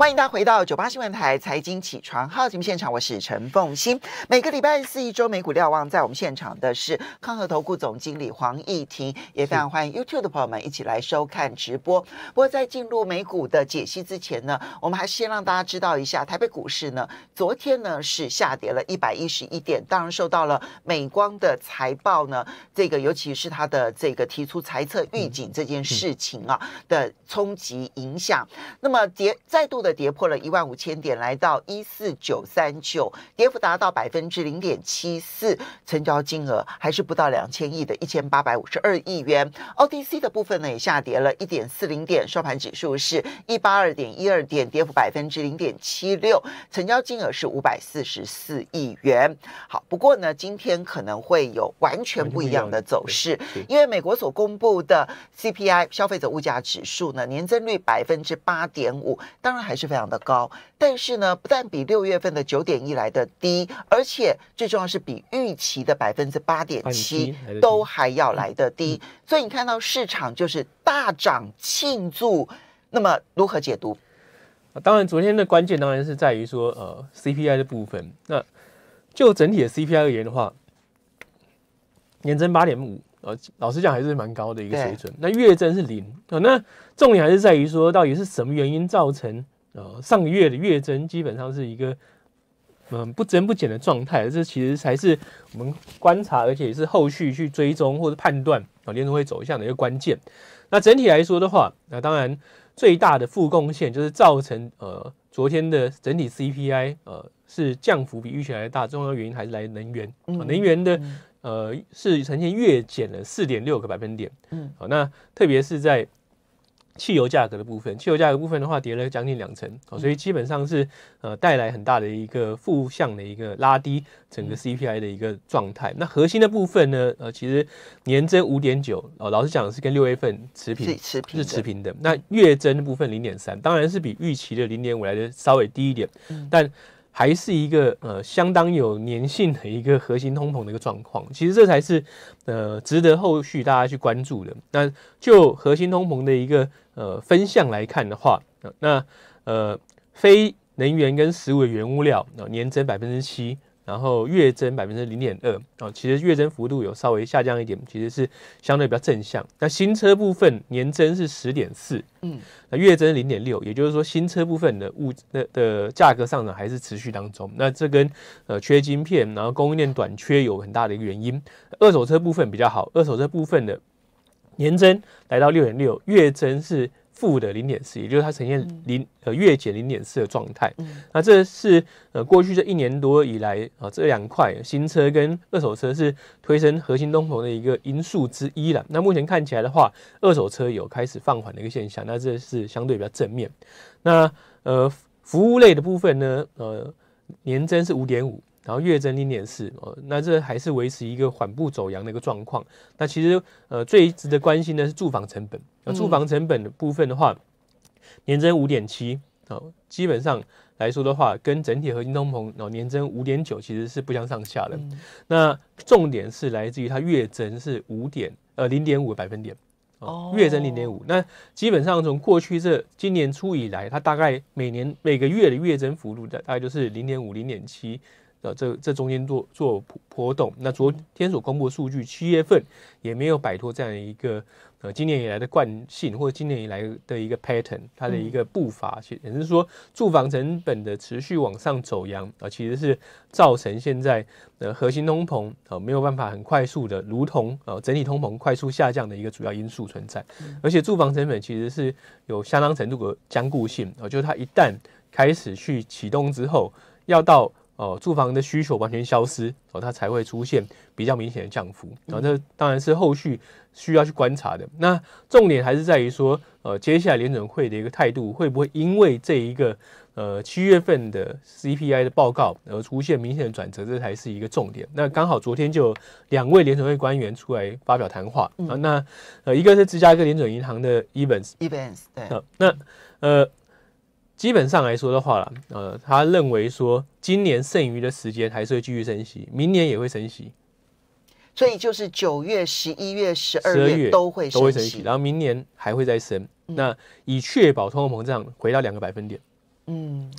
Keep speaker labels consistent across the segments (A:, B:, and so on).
A: 欢迎大家回到九八新闻台财经起床号节目现场，我是陈凤欣。每个礼拜四一周美股瞭望，在我们现场的是康和投顾总经理黄义婷，也非常欢迎 YouTube 的朋友们一起来收看直播。不过在进入美股的解析之前呢，我们还是先让大家知道一下，台北股市呢，昨天呢是下跌了一百一十一点，当然受到了美光的财报呢，这个尤其是它的这个提出财测预警这件事情啊的冲击影响。那么跌再度的。跌破了一万五千点，来到一四九三九，跌幅达到百分之零点七四，成交金额还是不到两千亿的一千八百五十二亿元。OTC 的部分呢也下跌了一点四零点，收盘指数是一八二点一二点，跌幅百分之零点七六，成交金额是五百四十四亿元。好，不过呢，今天可能会有完全不一样的走势，因为美国所公布的 CPI 消费者物价指数呢，年增率百分之八点五，当然还是。是非常的高，但是呢，不但比六月份的九点一来的低，而且最重要是比预期的百分之八点七都还要来的低，所以你看到市场就是大涨庆祝，那么如何解读？
B: 当然，昨天的关键当然是在于说，呃，CPI 的部分。那就整体的 CPI 而言的话，年增八点五，呃，老实讲还是蛮高的一个水准。那月增是零，那重点还是在于说，到底是什么原因造成？呃，上个月的月增基本上是一个嗯不增不减的状态，这其实才是我们观察，而且也是后续去追踪或者判断啊联储会走向的一个关键。那整体来说的话，那当然最大的负贡献就是造成呃昨天的整体 CPI 呃是降幅比预期来大，重要原因还是来能源，能源的呃是呈现月减了四点六个百分点。嗯，好，那特别是在汽油价格的部分，汽油价格部分的话，跌了将近两成，所以基本上是呃带来很大的一个负向的一个拉低整个 CPI 的一个状态。那核心的部分呢，呃，其实年增五点九，哦，老实讲是跟六月份持平，
A: 持平
B: 是持平的。那月增的部分零点三，当然是比预期的零点五来的稍微低一点，但。还是一个呃相当有粘性的一个核心通膨的一个状况，其实这才是呃值得后续大家去关注的。那就核心通膨的一个呃分项来看的话，那呃非能源跟食物的原物料年增百分之七。然后月增百分之零点二啊，其实月增幅度有稍微下降一点，其实是相对比较正向。那新车部分年增是十点四，嗯，那月增零点六，也就是说新车部分的物的的价格上涨还是持续当中。那这跟呃缺晶片，然后供应链短缺有很大的一个原因。二手车部分比较好，二手车部分的年增来到六点六，月增是。负的零点四，也就是它呈现零呃月减零点四的状态。那这是呃过去这一年多以来啊，这两块新车跟二手车是推升核心通膨的一个因素之一了。那目前看起来的话，二手车有开始放缓的一个现象，那这是相对比较正面。那呃服务类的部分呢，呃年增是五点五。然后月增零点四，哦，那这还是维持一个缓步走阳的一个状况。那其实呃最值得关心的是住房成本，那住房成本的部分的话，年增五点七，哦，基本上来说的话，跟整体核心通膨哦年增五点九其实是不相上下的。那重点是来自于它月增是五点呃零点五个百分点，哦，月增零点五。那基本上从过去这今年初以来，它大概每年每个月的月增幅度的大概就是零点五零点七。呃，这这中间做做波波动，那昨天所公布的数据，七月份也没有摆脱这样一个呃今年以来的惯性，或者今年以来的一个 pattern，它的一个步伐，也就是说住房成本的持续往上走扬啊，其实是造成现在呃核心通膨啊没有办法很快速的，如同呃整体通膨快速下降的一个主要因素存在，而且住房成本其实是有相当程度的坚固性啊，就是它一旦开始去启动之后，要到哦，住房的需求完全消失哦，它才会出现比较明显的降幅然后。这当然是后续需要去观察的。那重点还是在于说，呃，接下来联准会的一个态度会不会因为这一个呃七月份的 CPI 的报告而出现明显的转折，这才是一个重点。那刚好昨天就两位联准会官员出来发表谈话啊。那呃，一个是芝加哥联准银行的
A: Evans，Evans 对。
B: 那呃。基本上来说的话了，呃，他认为说今年剩余的时间还是会继续升息，明年也会升息，
A: 所以就是九月、十一月、十二月都会
B: 都会升息，然后明年还会再升，那以确保通货膨胀回到两个百分点。嗯，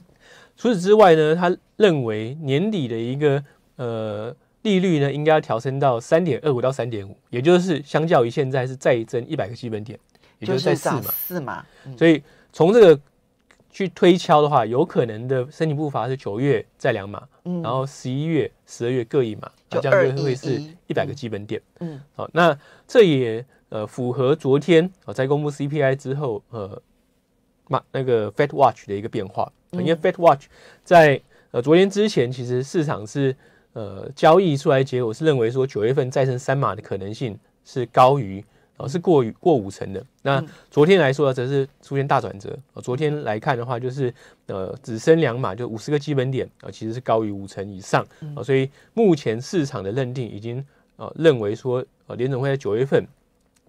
B: 除此之外呢，他认为年底的一个呃利率呢，应该要调升到三点二五到三点五，也就是相较于现在是再增一百个基本点，也就是在四嘛，
A: 四嘛。
B: 所以从这个去推敲的话，有可能的申请步伐是九月再两码，然后十一月、十二月各一码，
A: 这
B: 样就会是一百个基本点。嗯，好，那这也呃符合昨天啊在公布 CPI 之后呃。那，那个 Fed Watch 的一个变化，因为 Fed Watch 在呃昨天之前，其实市场是呃交易出来结果是认为说九月份再升三码的可能性是高于呃是过于过五成的。那昨天来说，则是出现大转折。昨天来看的话，就是呃只升两码，就五十个基本点啊，其实是高于五成以上啊。所以目前市场的认定已经呃认为说，呃联总会在九月份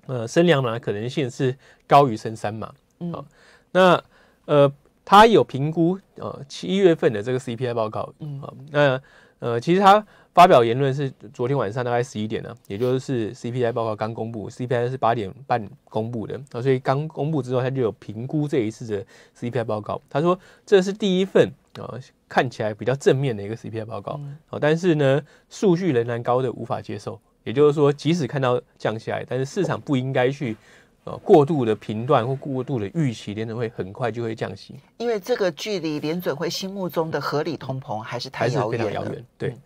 B: 呃升两码的可能性是高于升三码啊。那呃，他有评估呃七月份的这个 CPI 报告，嗯，那呃，其实他发表言论是昨天晚上大概十一点呢，也就是 CPI 报告刚公布，CPI 是八点半公布的。啊，所以刚公布之后他就有评估这一次的 CPI 报告，他说这是第一份啊看起来比较正面的一个 CPI 报告，啊，但是呢数据仍然高的无法接受，也就是说即使看到降下来，但是市场不应该去。呃，过度的评断或过度的预期，联准会很快就会降息，
A: 因为这个距离联准会心目中的合理通膨还是太遥远了。
B: 对，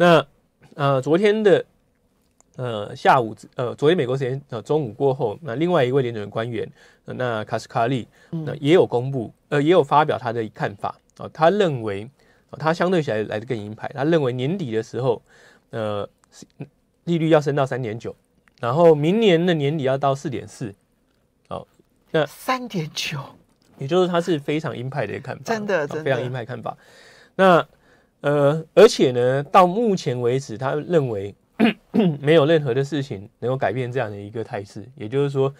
B: 那呃，昨天的呃下午，呃，昨天美国时间呃中午过后，那另外一位联准官员，那卡斯卡利，那也有公布，呃，也有发表他的看法啊，他认为他相对起来来的更鹰派，他认为年底的时候，呃，利率要升到三点九，然后明年的年底要到四点四。
A: 那三点九，
B: 也就是他是非常鹰派的一个看法，
A: 真的，真的
B: 非常鹰派看法。那呃，而且呢，到目前为止，他认为 没有任何的事情能够改变这样的一个态势。也就是说，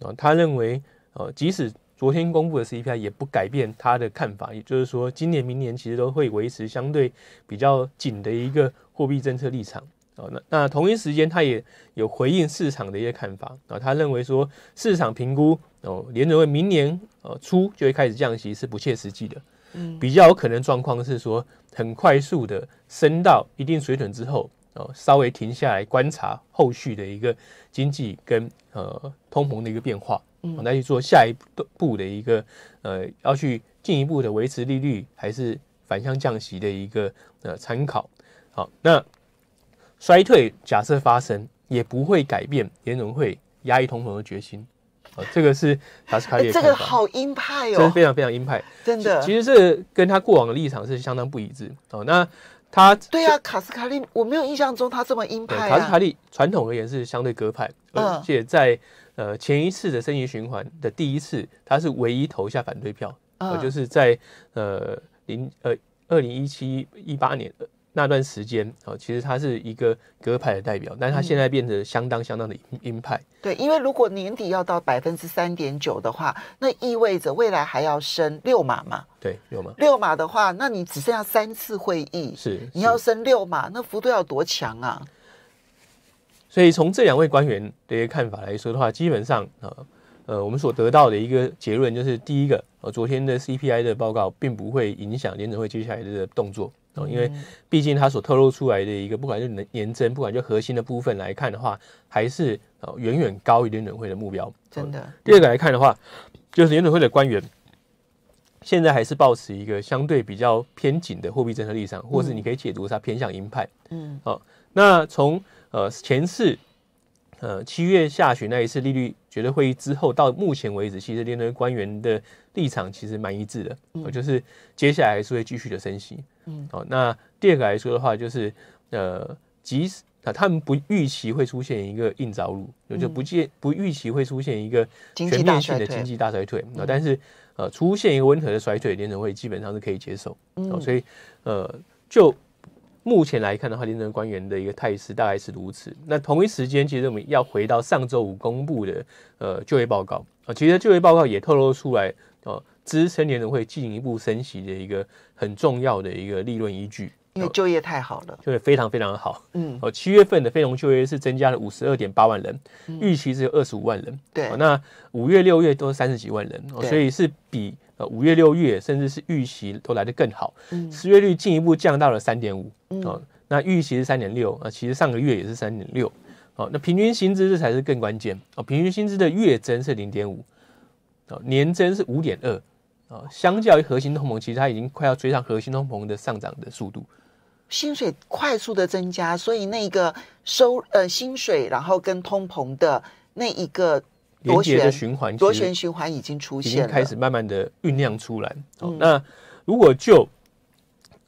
B: 啊，他认为，呃，即使昨天公布的 CPI 也不改变他的看法。也就是说，今年、明年其实都会维持相对比较紧的一个货币政策立场。哦，那那同一时间，他也有回应市场的一些看法啊。他认为说，市场评估哦，联准会明年呃初就会开始降息是不切实际的。嗯，比较有可能状况是说，很快速的升到一定水准之后，哦，稍微停下来观察后续的一个经济跟呃通膨的一个变化，嗯，来去做下一步的一个呃要去进一步的维持利率还是反向降息的一个呃参考。好，那。衰退假设发生，也不会改变联总会压抑通膨的决心。啊，这个是卡斯卡利
A: 这个好鹰派哦，
B: 真的非常非常鹰派，
A: 真的。
B: 其实这跟他过往的立场是相当不一致哦。那他
A: 对啊，卡斯卡利，我没有印象中他这么鹰派。
B: 卡斯卡利传统而言是相对鸽派，而且在呃前一次的升级循环的第一次，他是唯一投下反对票，呃，就是在呃零呃二零一七一八年。那段时间哦，其实他是一个鸽派的代表，但是他现在变得相当相当的鹰派。
A: 对，因为如果年底要到百分之三点九的话，那意味着未来还要升六码嘛？
B: 对，六码。
A: 六码的话，那你只剩下三次会议，
B: 是
A: 你要升六码，那幅度要多强啊？
B: 所以从这两位官员的一个看法来说的话，基本上啊，呃，我们所得到的一个结论就是，第一个，呃，昨天的 CPI 的报告并不会影响联准会接下来的动作。因为毕竟它所透露出来的一个，不管是年年增，不管就核心的部分来看的话，还是呃远远高于联准会的目标。
A: 真的。
B: 第二个来看的话，就是联准会的官员现在还是保持一个相对比较偏紧的货币政策立场，或是你可以解读它偏向鹰派。嗯。好，那从呃前次呃七月下旬那一次利率决策会议之后，到目前为止，其实联准会官员的立场其实蛮一致的，嗯，就是接下来还是会继续的升息。嗯，好，那第二个来说的话，就是呃，即使啊，他们不预期会出现一个硬着陆，就不见不预期会出现一个全面性的经济大衰退啊，但是呃，出现一个温和的衰退，联准会基本上是可以接受。嗯，所以呃，就目前来看的话，联准官员的一个态势大概是如此。那同一时间，其实我们要回到上周五公布的呃就业报告啊，其实就业报告也透露出来哦。支撑联准会进一步升息的一个很重要的一个利润依据，
A: 因为就业太好了，
B: 就业非常非常的好。
A: 嗯，
B: 哦，七月份的非农就业是增加了五十二点八万人，预期只有二十五万人。
A: 对
B: 哦，那五月、六月都是三十几万人，哦，所以是比呃五月、六月甚至是预期都来得更好。
A: 嗯
B: 失业率进一步降到了三点五。
A: 嗯
B: 哦，那预期是三点六啊，其实上个月也是三点六。哦，那平均薪资这才是更关键哦，平均薪资的月增是零点五，哦，年增是五点二。哦，相较于核心通膨，其实它已经快要追上核心通膨的上涨的速度。
A: 薪水快速的增加，所以那个收呃薪水，然后跟通膨的那一个螺
B: 连接的
A: 旋
B: 循环，
A: 螺旋循环已经出
B: 已经
A: 现，
B: 开始慢慢的酝酿出来。那如果就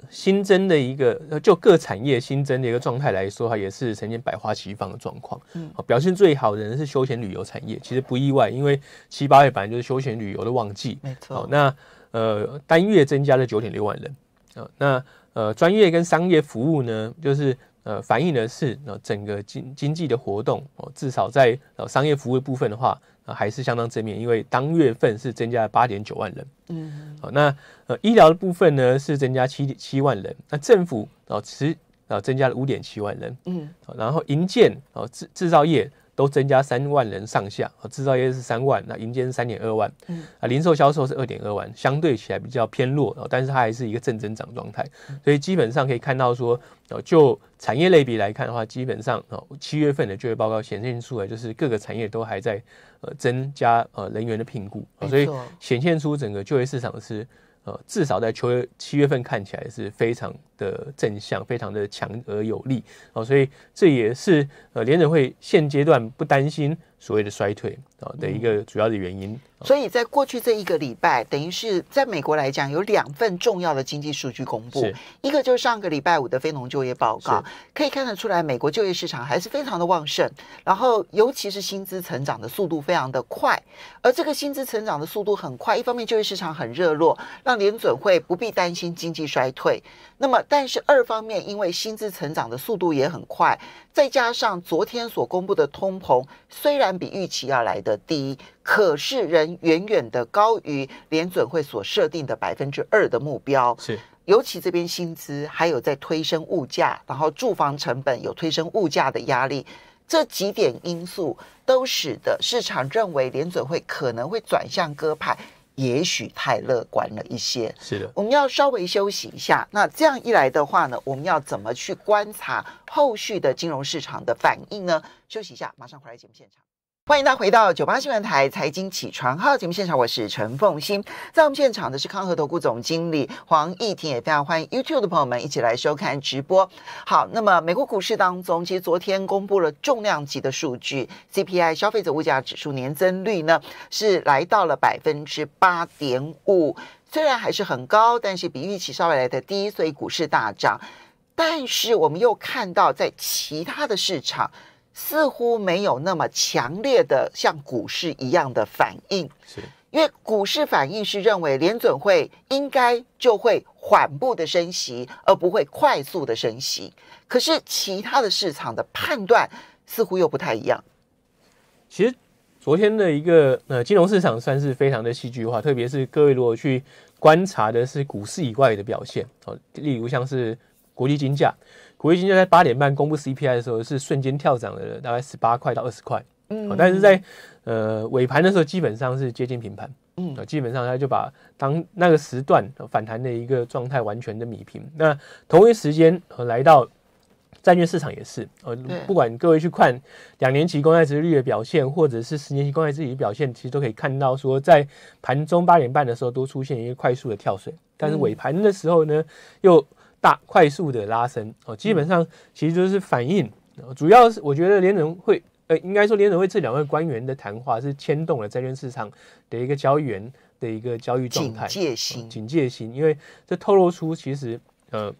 B: 新增的一个，呃就各产业新增的一个状态来说哈，也是呈现百花齐放的状况。
A: 嗯
B: 好，表现最好的人是休闲旅游产业，其实不意外，因为七八月本来就是休闲旅游的旺季。
A: 没错。
B: 哦，那呃单月增加了九点六万人。呃，那呃专业跟商业服务呢，就是呃反映的是呃整个经经济的活动哦，至少在呃商业服务的部分的话，呃还是相当正面，因为当月份是增加了八点九万人。
A: 嗯，
B: 好，那呃医疗的部分呢是增加七七万人，那政府哦持啊增加了五点七万人，
A: 嗯
B: 好然后营建哦制制造业都增加三万人上下，哦制造业是三万，那营建是三点二万，
A: 嗯。
B: 啊零售销售是二点二万，相对起来比较偏弱哦，但是它还是一个正增长状态，所以基本上可以看到说哦就产业类别来看的话，基本上哦七月份的就业报告显现出来就是各个产业都还在呃增加呃人员的评估，哦所以显现出整个就业市场是呃，至少在秋月七月份看起来是非常的正向，非常的强而有力。哦，所以这也是呃联准会现阶段不担心所谓的衰退啊、的一个主要的原因。
A: 所以在过去这一个礼拜，等于是在美国来讲，有两份重要的经济数据公布，一个就是上个礼拜五的非农就业报告，可以看得出来，美国就业市场还是非常的旺盛，然后尤其是薪资成长的速度非常的快，而这个薪资成长的速度很快，一方面就业市场很热络，让联准会不必担心经济衰退。那么，但是二方面，因为薪资成长的速度也很快，再加上昨天所公布的通膨虽然比预期要来的低，可是仍远远的高于联准会所设定的百分之二的目标。
B: 是
A: 尤其这边薪资还有在推升物价，然后住房成本有推升物价的压力，这几点因素都使得市场认为联准会可能会转向鸽派，也许太乐观了一些。
B: 是的，
A: 我们要稍微休息一下。那这样一来的话呢，我们要怎么去观察后续的金融市场的反应呢？休息一下，马上回来节目现场。欢迎大家回到九八新闻台财经起床号节目现场，我是陈凤欣。在我们现场的是康和投顾总经理黄义婷，也非常欢迎 YouTube 的朋友们一起来收看直播。好，那么美国股市当中，其实昨天公布了重量级的数据，CPI 消费者物价指数年增率呢是来到了百分之八点五。虽然还是很高，但是比预期稍微来的低，所以股市大涨。但是我们又看到，在其他的市场似乎没有那么强烈的像股市一样的反应，
B: 是
A: 因为股市反应是认为联准会应该就会缓步的升息，而不会快速的升息。可是其他的市场的判断似乎又不太一样。
B: 其实昨天的一个呃金融市场算是非常的戏剧化，特别是各位如果去观察的是股市以外的表现哦，例如像是国际金价，国际金价在八点半公布 CPI 的时候是瞬间跳涨了大概十八块到二十块，
A: 嗯。
B: 哦但是在呃尾盘的时候基本上是接近平盘，
A: 嗯。
B: 呃基本上它就把当那个时段呃反弹的一个状态完全的米平。那同一时间呃来到债券市场也是，呃，不管各位去看两年期公债殖率的表现，或者是十年期公债殖率的表现，其实都可以看到说，在盘中八点半的时候都出现一个快速的跳水，但是尾盘的时候呢，又大快速的拉升哦，基本上其实就是反映，呃主要是我觉得联准会，呃，应该说联准会这两位官员的谈话是牵动了债券市场的一个交易员的一个交易状
A: 警
B: 态，
A: 戒心，
B: 警戒心，因为这透露出其实呃，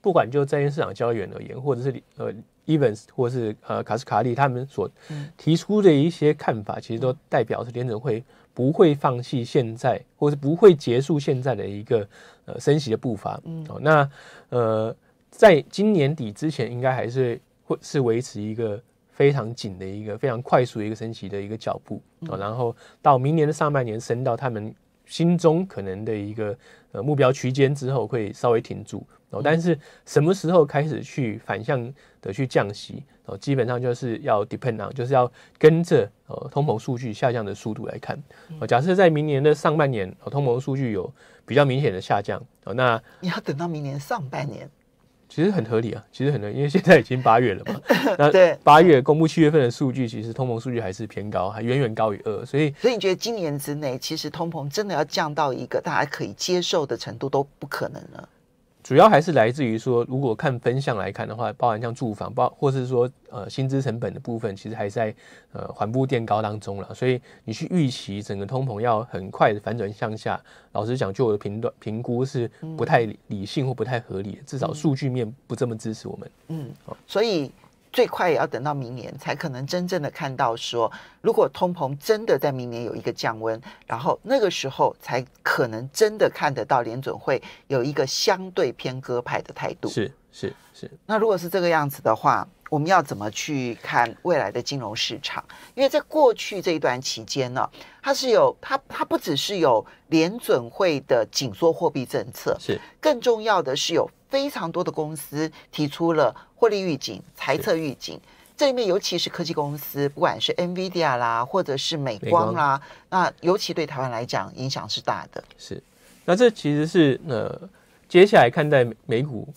B: 不管就债券市场交易员而言，或者是呃 Evans 或是呃卡斯卡利他们所
A: 嗯。
B: 提出的一些看法，其实都代表是联准会不会放弃现在，或是不会结束现在的一个呃升息的步伐。
A: 嗯
B: 哦，那呃，在今年底之前，应该还是会是维持一个非常紧的一个非常快速的一个升息的一个脚步哦，然后到明年的上半年升到他们心中可能的一个呃目标区间之后，会稍微停住哦。哦，但是什么时候开始去反向的去降息哦，基本上就是要 depend on，就是要跟着呃通膨数据下降的速度来看。呃，假设在明年的上半年，哦通膨数据有比较明显的下降，哦，那
A: 你要等到明年上半年。
B: 其实很合理啊，其实很合理，因为现在已经八月了嘛。
A: 那
B: 八月公布七月份的数据，其实通膨数据还是偏高，还远远高于二，所以
A: 所以你觉得今年之内，其实通膨真的要降到一个大家可以接受的程度都不可能了。
B: 主要还是来自于说，如果看分项来看的话，包含像住房，包或是说呃薪资成本的部分，其实还在呃缓步垫高当中了。所以你去预期整个通膨要很快的反转向下，老实讲，就我的评断评估是不太理性或不太合理的，至少数据面不这么支持我们。
A: 嗯，所以。最快也要等到明年才可能真正的看到说，如果通膨真的在明年有一个降温，然后那个时候才可能真的看得到联准会有一个相对偏鸽派的态度。
B: 是是是。
A: 那如果是这个样子的话，我们要怎么去看未来的金融市场？因为在过去这一段期间呢，它是有它它不只是有联准会的紧缩货币政策，
B: 是
A: 更重要的是有。非常多的公司提出了获利预警、财测预警，这里面尤其是科技公司，不管是 NVIDIA 啦，或者是美光啦，那尤其对台湾来讲影响是大的。
B: 是，那这其实是呃，接下来看待美股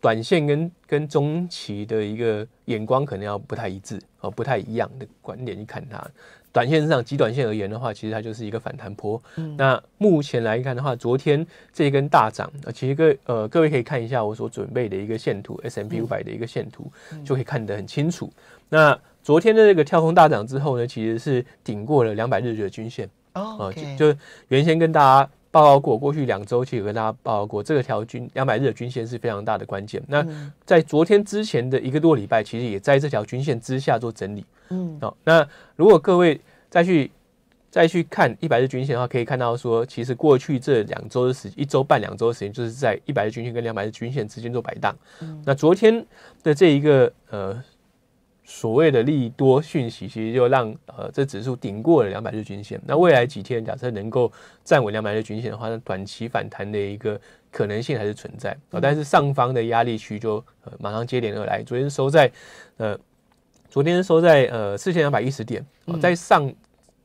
B: 短线跟跟中期的一个眼光，可能要不太一致哦，不太一样的观点去看它。短线上，极短线而言的话，其实它就是一个反弹波。那目前来看的话，昨天这一根大涨，呃，其实各呃各位可以看一下我所准备的一个线图，S M P 五百的一个线图，就可以看得很清楚。那昨天的这个跳空大涨之后呢，其实是顶过了两百日的均线。
A: 哦，
B: 就原先跟大家报告过，过去两周其实有跟大家报告过，这个条均两百日的均线是非常大的关键。那在昨天之前的一个多礼拜，其实也在这条均线之下做整理。嗯，好，那如果各位再去再去看一百日均线的话，可以看到说，其实过去这两周的时一周半两周的时间，就是在一百日均线跟两百日均线之间做摆荡。那昨天的这一个呃所谓的利多讯息，其实就让呃这指数顶过了两百日均线。那未来几天假设能够站稳两百日均线的话，那短期反弹的一个可能性还是存在啊。但是上方的压力区就呃马上接连而来，昨天收在呃。昨天收在呃四千两百一十点，在上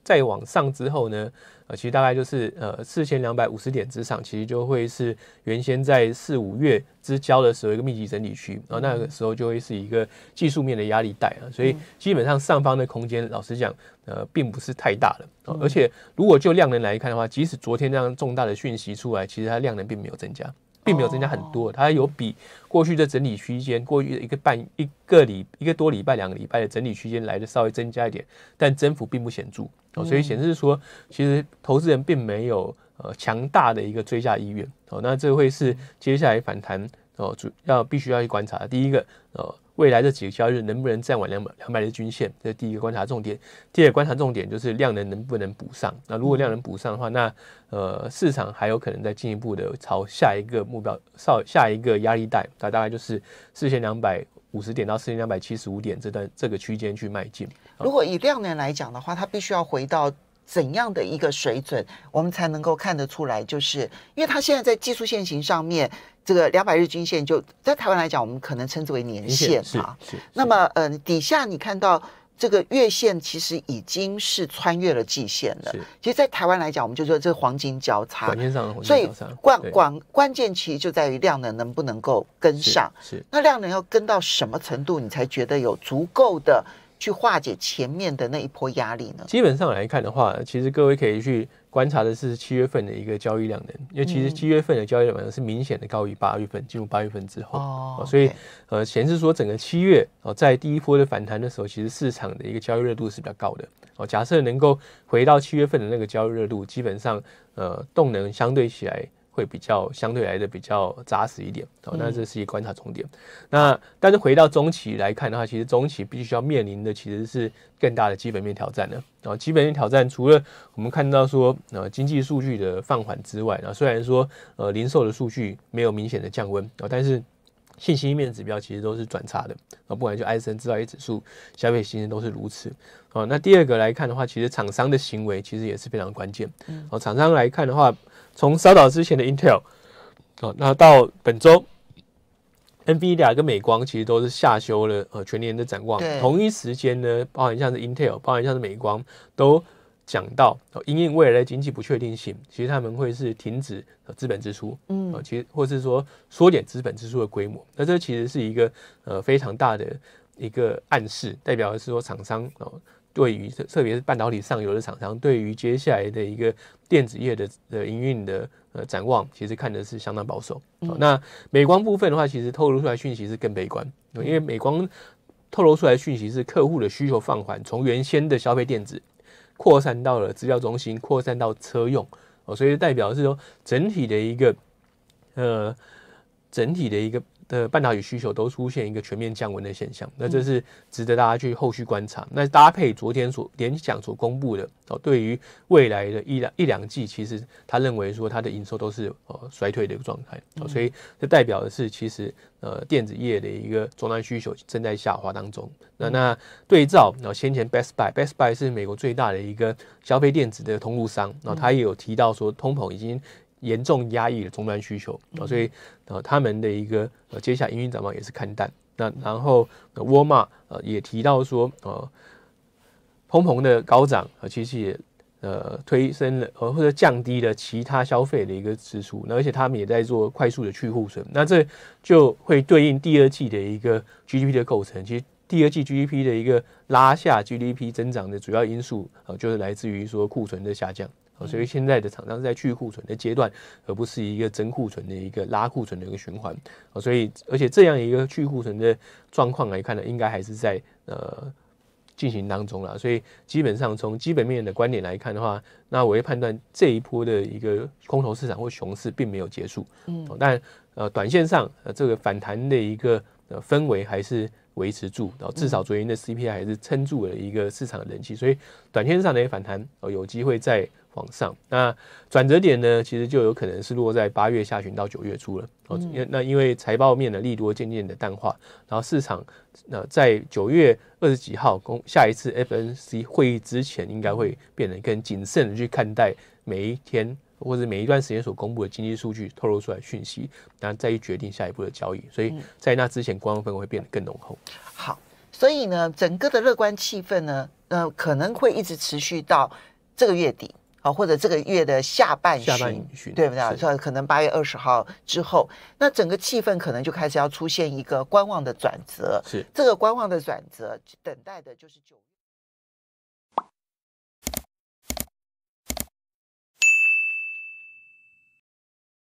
B: 再往上之后呢，呃，其实大概就是呃四千两百五十点之上，其实就会是原先在四五月之交的时候一个密集整理区，然后那个时候就会是一个技术面的压力带啊，所以基本上上方的空间，老实讲，呃，并不是太大了，而且如果就量能来看的话，即使昨天这样重大的讯息出来，其实它量能并没有增加。并没有增加很多，它有比过去的整理区间，过去的一个半一个礼一个多礼拜、两个礼拜的整理区间来的稍微增加一点，但增幅并不显著。哦，所以显示说，其实投资人并没有呃强大的一个追加意愿。哦，那这会是接下来反弹哦，主要必须要去观察的。第一个呃。未来这几个交易日能不能站稳两百两百日均线？这是第一个观察重点。第二个观察重点就是量能能不能补上。那如果量能补上的话，那呃市场还有可能再进一步的朝下一个目标、上下一个压力带，那大概就是四千两百五十点到四千两百七十五点这段这个区间去迈进。
A: 如果以量能来讲的话，它必须要回到。怎样的一个水准，我们才能够看得出来？就是因为它现在在技术线型上面，这个两百日均线就在台湾来讲，我们可能称之为年线
B: 啊。
A: 是。那么，呃，底下你看到这个月线其实已经是穿越了季线了。其实，在台湾来讲，我们就说这黄金交叉。
B: 黄金上
A: 所以关关关键其实就在于量能能不能够跟上。
B: 是。
A: 那量能要跟到什么程度，你才觉得有足够的？去化解前面的那一波压力呢？
B: 基本上来看的话，其实各位可以去观察的是七月份的一个交易量能，因为其实七月份的交易量能是明显的高于八月份，进入八月份之后，哦，所以呃显示说整个七月哦，在第一波的反弹的时候，其实市场的一个交易热度是比较高的哦。假设能够回到七月份的那个交易热度，基本上呃动能相对起来。会比较相对来的比较扎实一点，哦，那这是一个观察重点。那但是回到中期来看的话，其实中期必须要面临的其实是更大的基本面挑战了。啊，基本面挑战除了我们看到说呃经济数据的放缓之外，啊虽然说呃零售的数据没有明显的降温啊，但是信息面指标其实都是转差的啊，不管就埃森制造业指数、消费信心都是如此。啊，那第二个来看的话，其实厂商的行为其实也是非常关键。哦，厂商来看的话。从稍早之前的 Intel，哦，那到本周，NVIDIA 跟美光其实都是下修了呃全年的展望。同一时间呢，包含像是 Intel，包含像是美光，都讲到因应未来的经济不确定性，其实他们会是停止资本支出，嗯，其实或是说缩减资本支出的规模。那这其实是一个呃非常大的一个暗示，代表的是说厂商哦。对于特别是半导体上游的厂商，对于接下来的一个电子业的的营运的呃展望，其实看的是相当保守。那美光部分的话，其实透露出来讯息是更悲观，因为美光透露出来讯息是客户的需求放缓，从原先的消费电子扩散到了资料中心，扩散到车用哦，所以代表是说整体的一个呃整体的一个。的半导体需求都出现一个全面降温的现象，那这是值得大家去后续观察。那搭配昨天所联想所公布的哦，对于未来的一两一两季，其实他认为说它的营收都是呃衰退的一个状态，所以这代表的是其实呃电子业的一个终端需求正在下滑当中。那那对照然后先前 Best Buy，Best Buy 是美国最大的一个消费电子的通路商，然后他也有提到说通膨已经。严重压抑了终端需求啊，所以呃他们的一个呃接下来营运展望也是看淡。那然后沃尔玛呃也提到说呃通膨的高涨啊，其实也呃推升了呃或者降低了其他消费的一个支出。那而且他们也在做快速的去库存，那这就会对应第二季的一个 GDP 的构成。其实第二季 GDP 的一个拉下 GDP 增长的主要因素呃就是来自于说库存的下降。所以现在的厂商是在去库存的阶段，而不是一个增库存的一个拉库存的一个循环。所以而且这样一个去库存的状况来看呢，应该还是在呃进行当中了。所以基本上从基本面的观点来看的话，那我会判断这一波的一个空头市场或熊市并没有结束。嗯，但呃短线上呃这个反弹的一个呃氛围还是。维持住，然后至少昨天的 CPI 还是撑住了一个市场的人气，所以短线上的一反弹哦，有机会再往上。那转折点呢，其实就有可能是落在八月下旬到九月初了。哦，因那因为财报面的利多渐渐的淡化，然后市场那在九月二十几号公下一次 FNC 会议之前，应该会变得更谨慎的去看待每一天。或者每一段时间所公布的经济数据透露出来讯息，然后再去决定下一步的交易，所以在那之前，观望氛围会变得更浓厚。
A: 好，所以呢，整个的乐观气氛呢，呃，可能会一直持续到这个月底，好，或者这个月的下半旬，对不对？说可能八月二十号之后，那整个气氛可能就开始要出现一个观望的转折。
B: 是
A: 这个观望的转折，等待的就是九。